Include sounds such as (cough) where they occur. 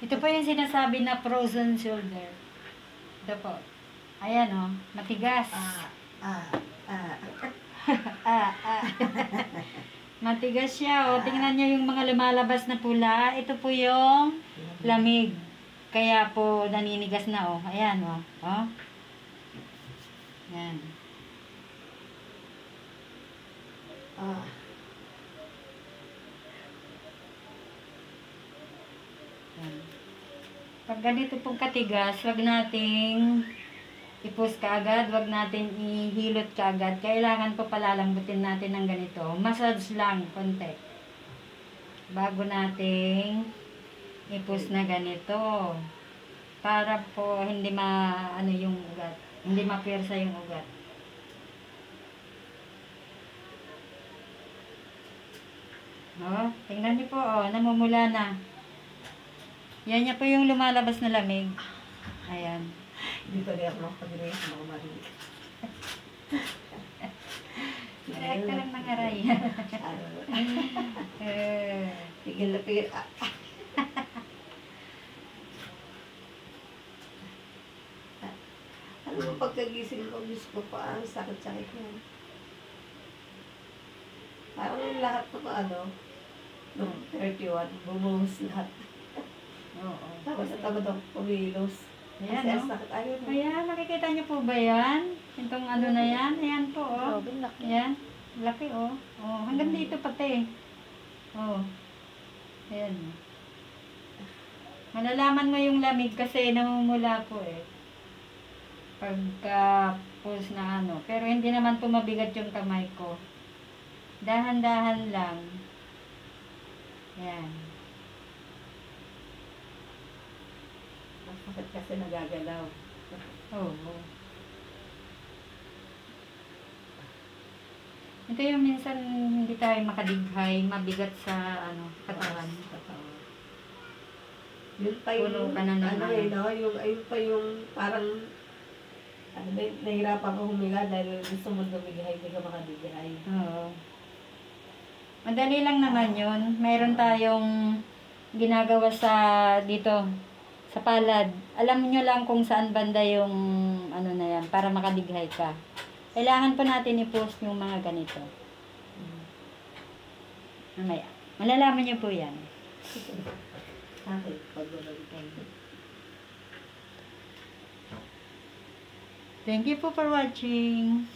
Ito po yung sinasabi na frozen shoulder. Ito po. Ayan o, matigas. Ah, ah, ah. Ah, (laughs) ah. Matigas siya o. Tingnan niyo yung mga lumalabas na pula. Ito po yung lamig. Kaya po naninigas na o. Ayan o. O. Yan. Ah. Yan. Pag ganito pong katigas, wag nating ipus kaagad, wag natin ihilot kaagad. Kailangan po palalambutin natin ng ganito. Massage lang, konti. Bago nating ipus na ganito. Para po hindi ma, ano yung ugat. Hindi mapwersa yung ugat. Oh, tingnan niyo po, oh, namumula na. Yan niya po yung lumalabas na lamig. Ayan. Hindi pa rin ako makapag-release ng mga marinig. (laughs) Direct ka lang ng aray. Pigil (laughs) na pigil. Ah, ah. Ano mo pagkagising ko, Diyos ko pa, ang sakit-sakit yan. Parang lahat ng ano, nung 31, bumuhos lahat. Oo. Tapos sa tamad ako pumilos. Ayan, Kasi no? sakit, ayun. Ayan, nakikita niyo po ba yan? Itong ano na yan? Ayan po, oh. Robin, laki. Ayan. Laki, oh. Oh, hanggang dito pati. Oh. Ayan. Malalaman mo yung lamig kasi namumula po eh. Pagka pulse na ano. Pero hindi naman po mabigat yung kamay ko. Dahan-dahan lang. Ayan. Ang sakit kasi nagagalaw. Oo. Ito yung minsan hindi tayo makadighay, mabigat sa ano, katawan. Yun pa yung, Puno ka na ng ano ano. eh, no? Yung, ayun pa yung parang, ano ba, nahirapan ko huminga dahil gusto mo dumigay, hindi ka makadigay. Oo. Madali lang naman yun. Meron tayong ginagawa sa dito, sa palad. Alam nyo lang kung saan banda yung ano na yan, para makadighay ka. Kailangan po natin i-post yung mga ganito. Mamaya. Malalaman nyo po yan. Thank you po for watching.